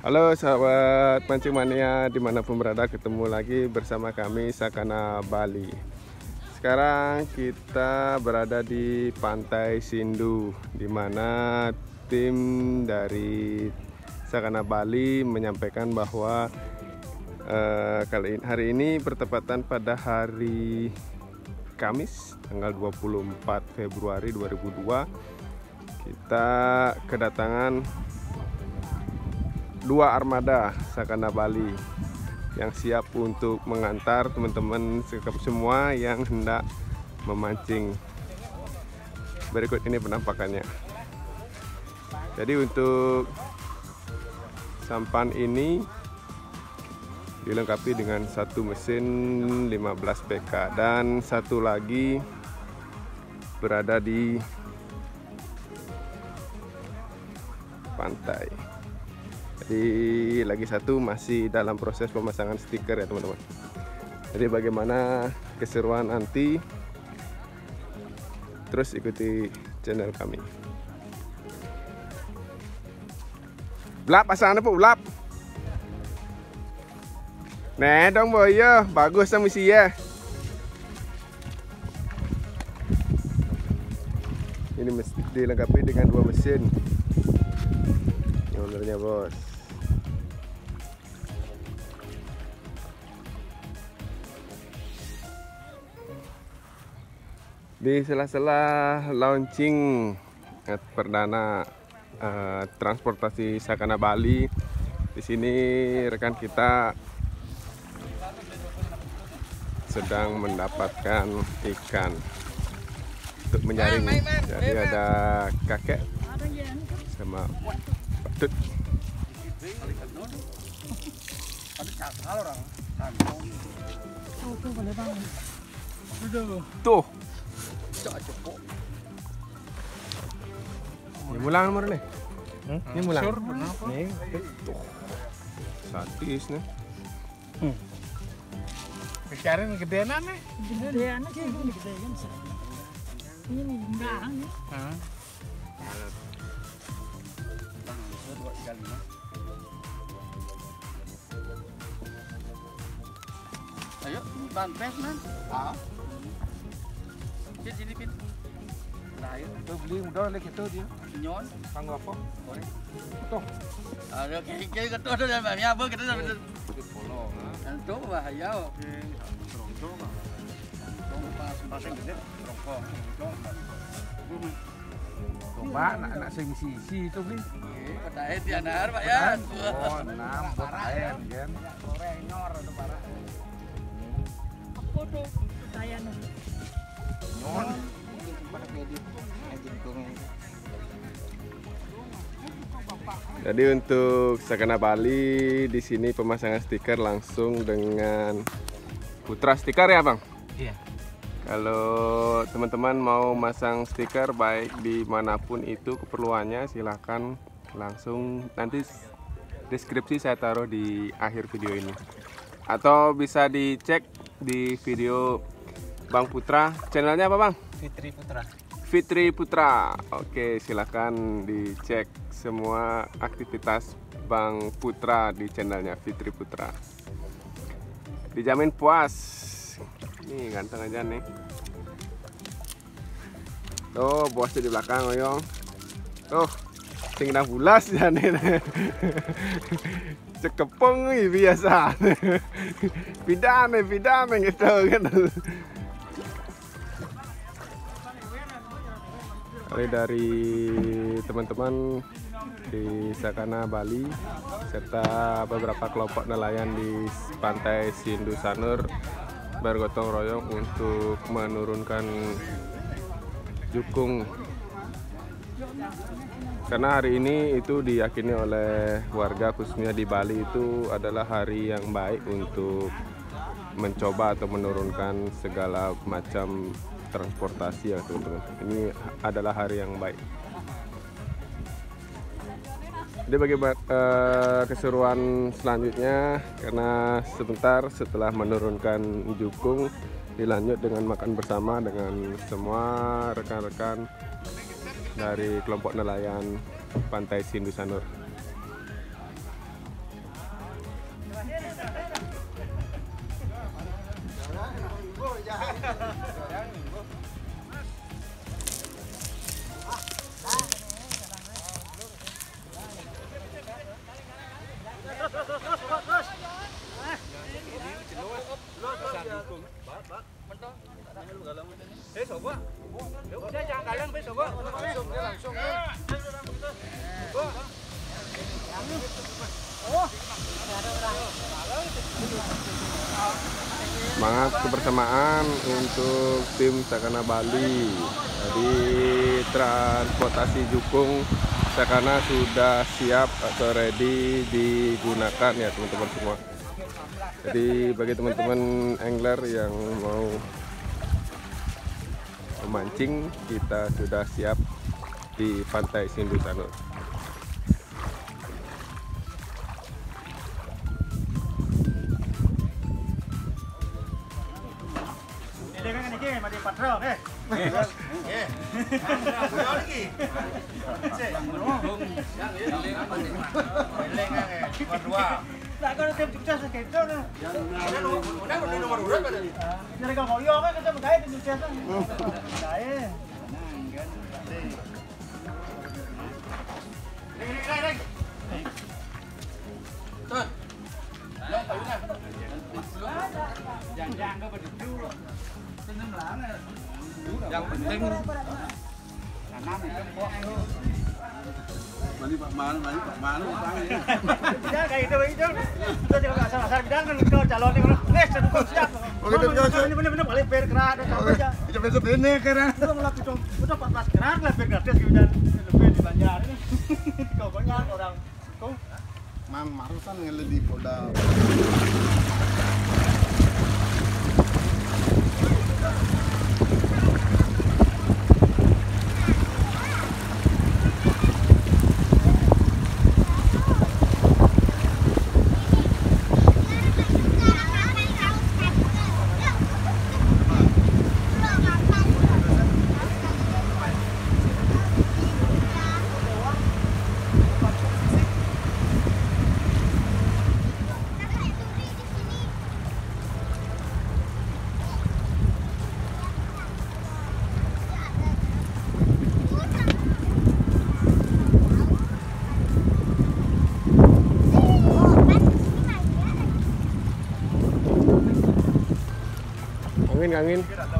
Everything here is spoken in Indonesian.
Halo sahabat mancing mania di mana pun berada ketemu lagi bersama kami Sakana Bali. Sekarang kita berada di Pantai Sindu Di mana tim dari Sakana Bali menyampaikan bahwa eh, kali hari ini bertepatan pada hari Kamis tanggal 24 Februari 2002 kita kedatangan dua armada Sakana Bali yang siap untuk mengantar teman-teman semua yang hendak memancing. Berikut ini penampakannya. Jadi untuk sampan ini dilengkapi dengan satu mesin 15 PK dan satu lagi berada di Jadi lagi satu masih dalam proses pemasangan stiker ya teman-teman. Jadi bagaimana keseruan nanti terus ikuti channel kami. Blap pasang apa blap? Nah dong boy ya, bagus sama si ya. Ini dilengkapi dengan dua mesin. Ownernya bos. Di sela-sela launching eh, perdana uh, transportasi Sakana Bali. Di sini rekan kita sedang mendapatkan ikan untuk menyaring jadi ada kakek sama patut tuh ini mulang nomor nih. Hmm? Ini mulang. Sure, nih. Tuh. Satis nih. Hmm. Gedean nih. Gedean sih, ini gedean. Ini enggak. Heeh. Ayo, bantes man. Ah. Dia sini pin. Nah, itu beli udah lagi itu dia. Nyon. Panggo apa? Tuh. Ada kayak ketua tuh dan banyak apa kita sampai. Polo. Itu bahaya. Pas pasang gede. Coba anak sing sisi itu beli. Air di anar pak ya. Oh, enam air kan. Sore nyor itu parah. Apa tuh? Saya Jadi untuk Sakana Bali di sini pemasangan stiker langsung dengan Putra Stiker ya bang? Iya. Kalau teman-teman mau masang stiker baik di mana pun itu keperluannya silahkan langsung nanti deskripsi saya taruh di akhir video ini atau bisa dicek di video Bang Putra. Channelnya apa Bang? Fitri Putra. Fitri Putra. Oke, silahkan dicek semua aktivitas Bang Putra di channelnya Fitri Putra. Dijamin puas. Nih ganteng aja nih. Tuh, bos di belakang oyong. Tuh, tinggal bulas ya nih. Cekepeng biasa. Pidane, pidane gitu kan. Kali dari teman-teman di Sakana Bali serta beberapa kelompok nelayan di pantai Sindu Sanur bergotong royong untuk menurunkan jukung. Karena hari ini itu diyakini oleh warga khususnya di Bali itu adalah hari yang baik untuk mencoba atau menurunkan segala macam transportasi ya teman-teman ini adalah hari yang baik. Jadi bagi uh, keseruan selanjutnya karena sebentar setelah menurunkan jukung dilanjut dengan makan bersama dengan semua rekan-rekan dari kelompok nelayan pantai Sindu Sanur Semangat kebersamaan untuk tim Sakana Bali. Jadi transportasi Jukung Sakana sudah siap atau ready digunakan ya teman-teman semua. Jadi bagi teman-teman angler yang mau memancing, kita sudah siap di Pantai Sindu kan eh. Kan gitu nah. Jadi kalau mau yo kan kita kan. Yang penting Mani Pak Manu, mani Pak Manu, Ya kayak gitu itu. Kita juga nggak salah bidang kan kalau calon ini next satu siap. Oh, gitu, gitu. Ini benar-benar balik per kerat dan sampai aja. Itu besok ini karena Udah melakukan itu, udah 14 kerat lah per gratis gitu dan lebih di Banjar ini. Kau banyak orang kau Mang Marusan ngeli di Angin, angin.